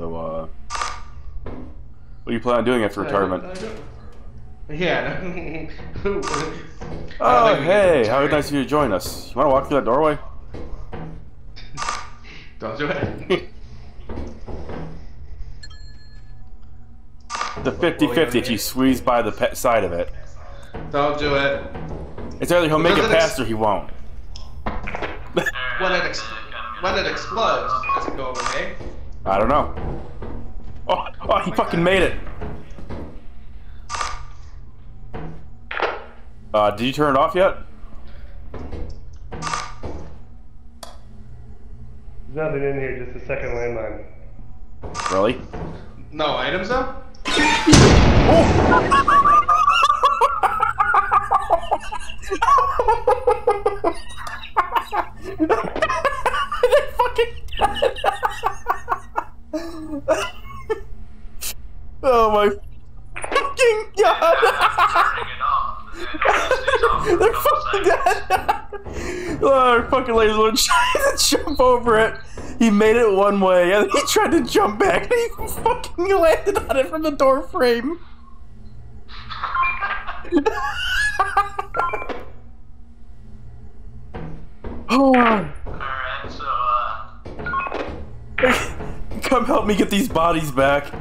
So, uh, what do you plan on doing after retirement? Yeah. Oh, hey, how nice of you to join us. You want to walk through that doorway? Don't do it. The 50-50 if you squeeze by the pet side of it. Don't do it. It's either he'll make it ex- past or he won't. When it when it explodes, does it go away? I don't know. Oh, oh he fucking made it. Uh, did you turn it off yet? There's nothing in here, just a second landmine. Really? No items though. Oh my fucking god! They're fucking dead! oh, fucking laser one tried to jump over it. He made it one way, and he tried to jump back, and he fucking landed on it from the door frame. oh, Alright, so, uh, come help me get these bodies back.